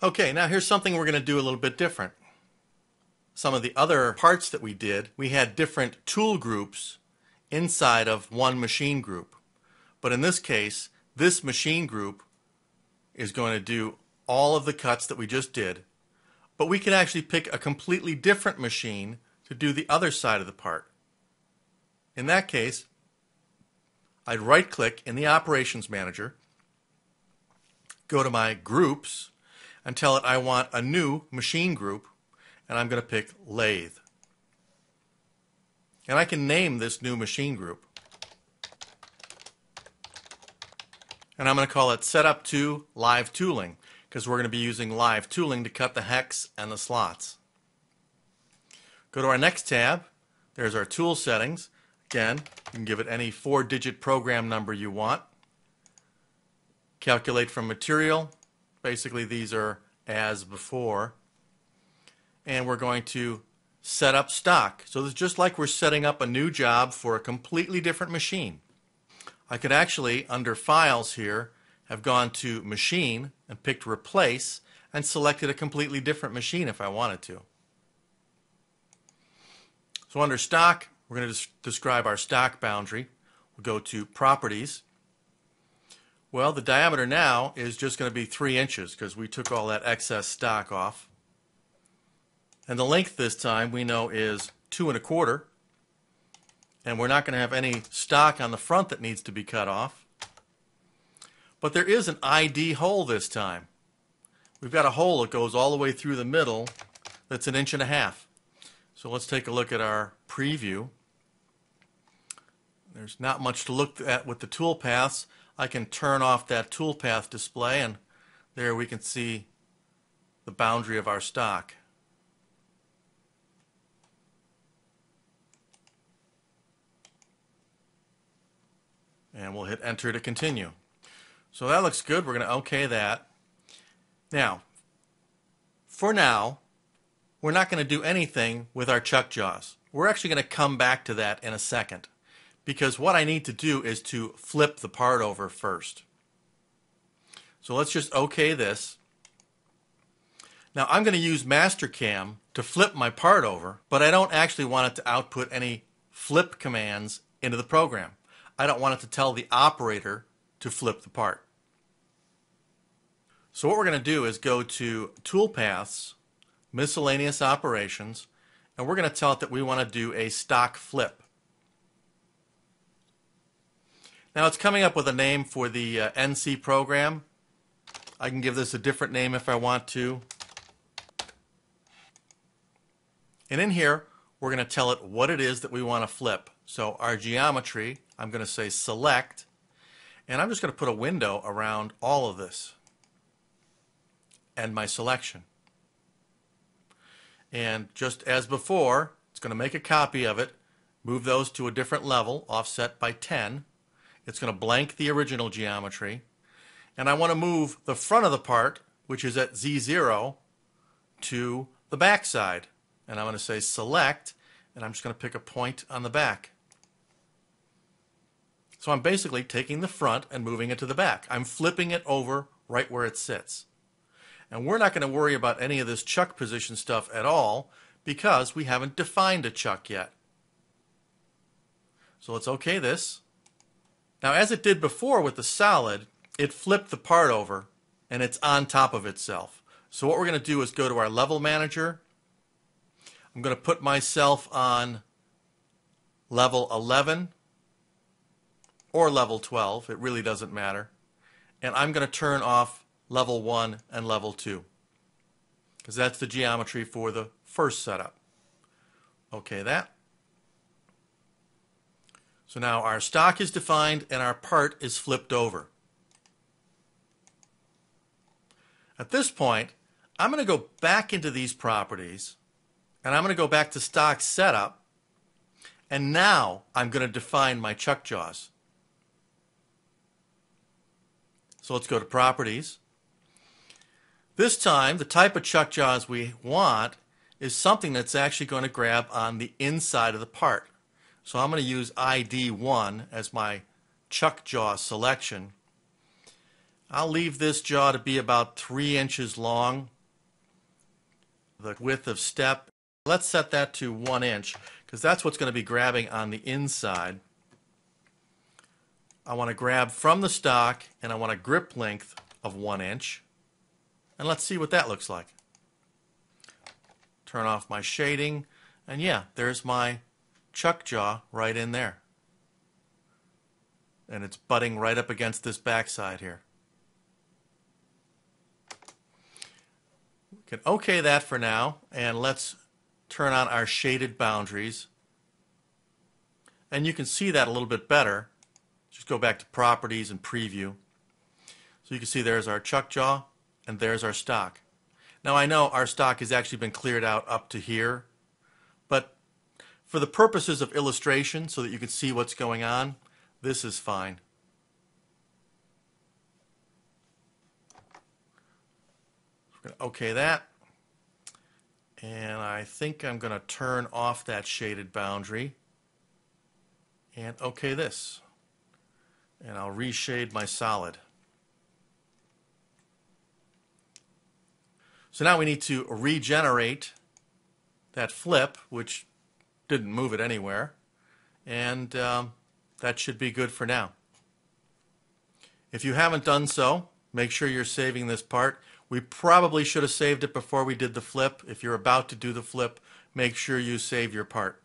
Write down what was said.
Okay, now here's something we're going to do a little bit different. Some of the other parts that we did, we had different tool groups inside of one machine group. But in this case, this machine group is going to do all of the cuts that we just did. But we can actually pick a completely different machine to do the other side of the part. In that case, I'd right click in the Operations Manager, go to my Groups, and tell it I want a new machine group, and I'm going to pick Lathe. And I can name this new machine group. And I'm going to call it Setup 2 Live Tooling because we're going to be using live tooling to cut the hex and the slots. Go to our next tab. There's our tool settings. Again, you can give it any four digit program number you want. Calculate from material. Basically, these are as before. And we're going to set up stock. So it's just like we're setting up a new job for a completely different machine. I could actually, under Files here, have gone to Machine and picked Replace and selected a completely different machine if I wanted to. So under Stock, we're going to describe our stock boundary. We'll go to Properties. Well, the diameter now is just going to be 3 inches because we took all that excess stock off. And the length this time we know is 2 and a quarter and we're not going to have any stock on the front that needs to be cut off. But there is an ID hole this time. We've got a hole that goes all the way through the middle that's an inch and a half. So let's take a look at our preview. There's not much to look at with the toolpaths. I can turn off that toolpath display and there we can see the boundary of our stock. and we'll hit enter to continue. So that looks good. We're going to OK that. Now, for now, we're not going to do anything with our chuck jaws. We're actually going to come back to that in a second because what I need to do is to flip the part over first. So let's just OK this. Now I'm going to use Mastercam to flip my part over, but I don't actually want it to output any flip commands into the program. I don't want it to tell the operator to flip the part. So what we're going to do is go to Toolpaths, Miscellaneous Operations, and we're going to tell it that we want to do a stock flip. Now it's coming up with a name for the uh, NC program. I can give this a different name if I want to. And in here, we're going to tell it what it is that we want to flip. So our geometry, I'm going to say select, and I'm just going to put a window around all of this and my selection. And just as before, it's going to make a copy of it, move those to a different level, offset by 10. It's going to blank the original geometry. And I want to move the front of the part, which is at Z0, to the back side. And I'm going to say select, and I'm just going to pick a point on the back. So I'm basically taking the front and moving it to the back. I'm flipping it over right where it sits. And we're not going to worry about any of this chuck position stuff at all because we haven't defined a chuck yet. So let's OK this. Now as it did before with the solid, it flipped the part over and it's on top of itself. So what we're going to do is go to our level manager. I'm going to put myself on level 11 or level 12. It really doesn't matter. And I'm going to turn off level 1 and level 2 because that's the geometry for the first setup. Okay, that. So now our stock is defined and our part is flipped over. At this point, I'm going to go back into these properties and I'm going to go back to stock setup and now I'm going to define my chuck jaws. So let's go to properties. This time, the type of chuck jaws we want is something that's actually going to grab on the inside of the part. So I'm going to use ID1 as my chuck jaw selection. I'll leave this jaw to be about three inches long. The width of step, let's set that to one inch because that's what's going to be grabbing on the inside. I want to grab from the stock and I want a grip length of one inch. And let's see what that looks like. Turn off my shading and yeah, there's my chuck jaw right in there. And it's butting right up against this backside here. We can OK that for now and let's turn on our shaded boundaries. And you can see that a little bit better just go back to properties and preview. So you can see there's our chuck jaw and there's our stock. Now I know our stock has actually been cleared out up to here, for the purposes of illustration so that you can see what's going on, this is fine. OK that. And I think I'm going to turn off that shaded boundary and OK this and I'll reshade my solid. So now we need to regenerate that flip, which didn't move it anywhere, and um, that should be good for now. If you haven't done so, make sure you're saving this part. We probably should have saved it before we did the flip. If you're about to do the flip, make sure you save your part.